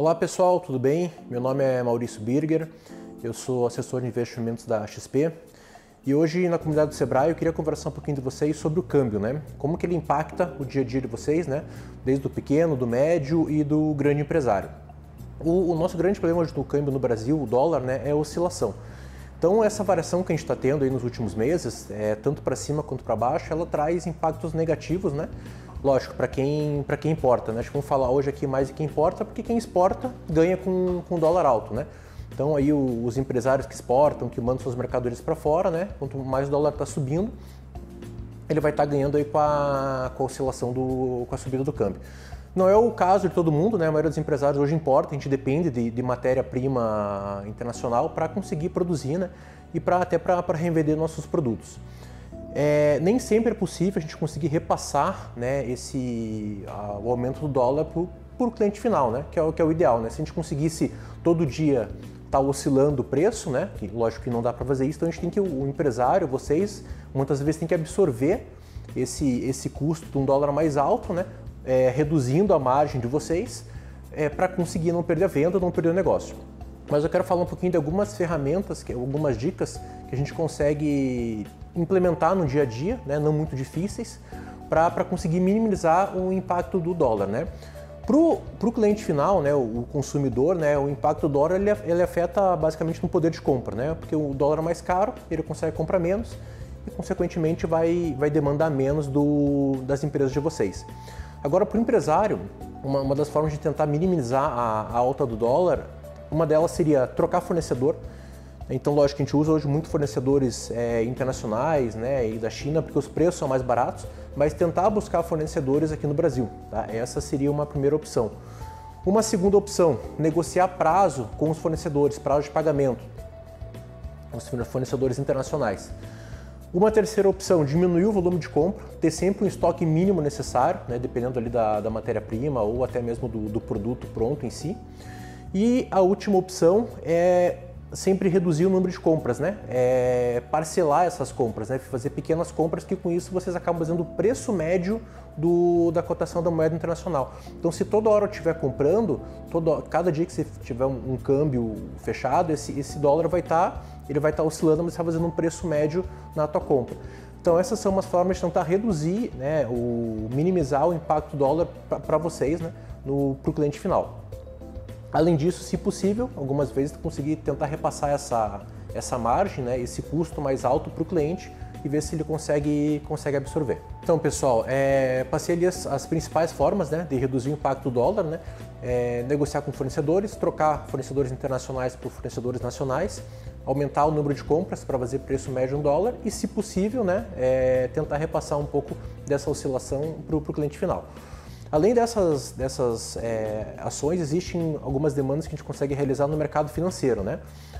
Olá pessoal, tudo bem? Meu nome é Maurício Birger, eu sou assessor de investimentos da XP e hoje na comunidade do Sebrae eu queria conversar um pouquinho de vocês sobre o câmbio, né? Como que ele impacta o dia a dia de vocês, né? Desde o pequeno, do médio e do grande empresário. O, o nosso grande problema hoje do câmbio no Brasil, o dólar, né, é a oscilação. Então essa variação que a gente está tendo aí nos últimos meses, é, tanto para cima quanto para baixo, ela traz impactos negativos, né? Lógico, para quem, quem importa, né? Acho que vamos falar hoje aqui mais de quem importa, porque quem exporta ganha com, com dólar alto, né? Então aí o, os empresários que exportam, que mandam suas mercadorias para fora, né? Quanto mais o dólar está subindo, ele vai estar tá ganhando aí com a, com a oscilação do, com a subida do câmbio. Não é o caso de todo mundo, né? A maioria dos empresários hoje importa, a gente depende de, de matéria-prima internacional para conseguir produzir, né? E para até para revender nossos produtos. É, nem sempre é possível a gente conseguir repassar né, esse, a, o aumento do dólar para o cliente final, né, que, é o, que é o ideal. Né? Se a gente conseguisse todo dia estar tá oscilando o preço, né, que lógico que não dá para fazer isso, então a gente tem que, o empresário, vocês, muitas vezes tem que absorver esse, esse custo de um dólar mais alto, né, é, reduzindo a margem de vocês é, para conseguir não perder a venda, não perder o negócio. Mas eu quero falar um pouquinho de algumas ferramentas, algumas dicas que a gente consegue implementar no dia a dia, né, não muito difíceis, para conseguir minimizar o impacto do dólar. Né? Para o cliente final, né, o consumidor, né, o impacto do dólar ele, ele afeta basicamente no poder de compra, né? porque o dólar é mais caro, ele consegue comprar menos e, consequentemente, vai, vai demandar menos do, das empresas de vocês. Agora, para o empresário, uma, uma, das formas de tentar minimizar a, a alta do dólar, uma delas seria trocar fornecedor. Então, lógico que a gente usa hoje muito fornecedores é, internacionais né, e da China, porque os preços são mais baratos, mas tentar buscar fornecedores aqui no Brasil. Tá? Essa seria uma primeira opção. Uma segunda opção, negociar prazo com os fornecedores, prazo de pagamento, os fornecedores internacionais. Uma terceira opção, diminuir o volume de compra, ter sempre um estoque mínimo necessário, né, dependendo ali da, da matéria-prima ou até mesmo do, do produto pronto em si. E a última opção é sempre reduzir o número de compras, né? É parcelar essas compras, né? Fazer pequenas compras que com isso vocês acabam fazendo o preço médio do, da cotação da moeda internacional. Então, se toda hora eu estiver comprando, todo, cada dia que você tiver um, um câmbio fechado, esse, esse dólar vai estar, tá, ele vai estar tá oscilando, mas está fazendo um preço médio na tua compra. Então, essas são umas formas de tentar reduzir, né, o minimizar o impacto do dólar para vocês, né, para o cliente final. Além disso, se possível, algumas vezes conseguir tentar repassar essa, essa margem, né, esse custo mais alto para o cliente e ver se ele consegue, consegue absorver. Então, pessoal, é, passei ali as, as, principais formas né, de reduzir o impacto do dólar, né, é, negociar com fornecedores, trocar fornecedores internacionais por fornecedores nacionais, aumentar o número de compras para fazer preço médio em dólar e, se possível, né, é, tentar repassar um pouco dessa oscilação para o cliente final. Além dessas, dessas é, ações, existem algumas demandas que a gente consegue realizar no mercado financeiro, né?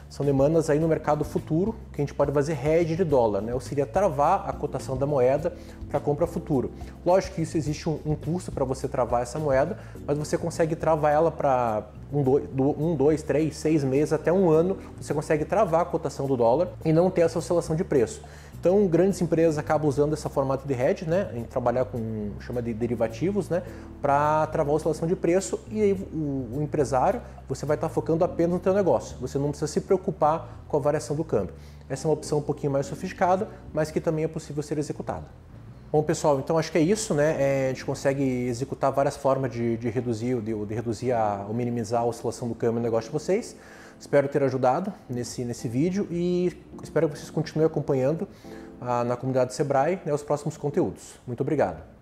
São demandas aí no mercado futuro, que a gente pode fazer hedge de dólar, né? Ou seria travar a cotação da moeda para compra futuro. Lógico que isso existe um, um custo para você travar essa moeda, mas você consegue travar ela para um, dois, um, dois, três, seis meses, até um ano, você consegue travar a cotação do dólar e não ter essa oscilação de preço. Então, grandes empresas acabam usando esse formato de hedge, né, em trabalhar com chama de derivativos, né, para travar a oscilação de preço e aí o, o, empresário, você vai estar focando apenas no teu negócio. Você não precisa se preocupar com a variação do câmbio. Essa é uma opção um pouquinho mais sofisticada, mas que também é possível ser executada. Bom, pessoal, então acho que é isso, né? É, a gente consegue executar várias formas de, de reduzir, de, de, reduzir a, ou minimizar a oscilação do câmbio no negócio de vocês. Espero ter ajudado nesse, nesse vídeo e espero que vocês continuem acompanhando ah, na comunidade Sebrae né, os próximos conteúdos. Muito obrigado.